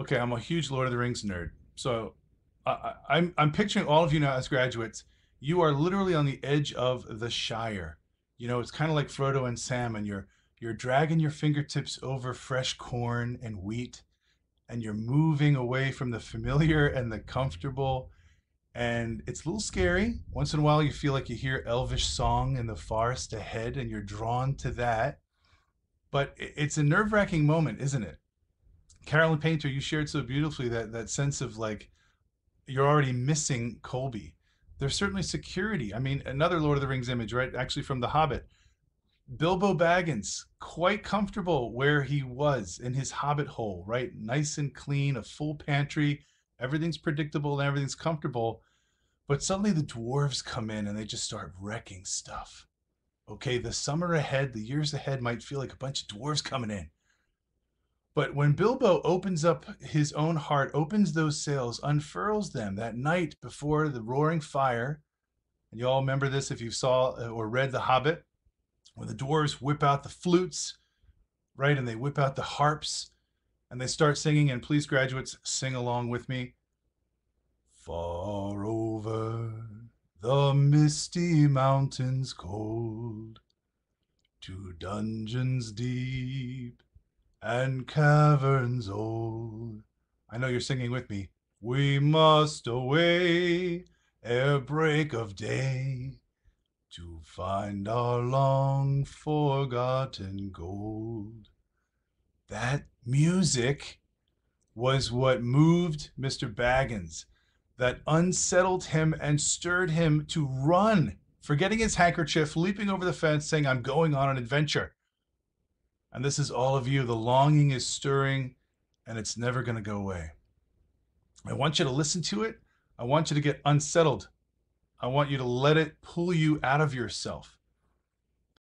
Okay, I'm a huge Lord of the Rings nerd. So I'm I'm picturing all of you now as graduates. You are literally on the edge of the Shire. You know, it's kind of like Frodo and Sam, and you're you're dragging your fingertips over fresh corn and wheat, and you're moving away from the familiar and the comfortable. And it's a little scary. Once in a while, you feel like you hear elvish song in the forest ahead, and you're drawn to that. But it's a nerve-wracking moment, isn't it? Carolyn Painter, you shared so beautifully that that sense of like you're already missing Kolbe. There's certainly security. I mean, another Lord of the Rings image, right? Actually, from The Hobbit. Bilbo Baggins, quite comfortable where he was in his hobbit hole, right? Nice and clean, a full pantry, everything's predictable and everything's comfortable. But suddenly the dwarves come in and they just start wrecking stuff. Okay, the summer ahead, the years ahead might feel like a bunch of dwarves coming in. But when Bilbo opens up his own heart, opens those sails, unfurls them that night before the roaring fire, and you all remember this if you saw uh, or read The Hobbit, when the dwarves whip out the flutes, right, and they whip out the harps, and they start singing. And please, graduates, sing along with me. Far over the misty mountains cold, to dungeons deep and caverns old. I know you're singing with me. We must away ere break of day to find our long forgotten gold. That music was what moved Mr. Baggins, that unsettled him and stirred him to run, forgetting his handkerchief, leaping over the fence, saying, I'm going on an adventure. And this is all of you. The longing is stirring and it's never going to go away. I want you to listen to it. I want you to get unsettled. I want you to let it pull you out of yourself.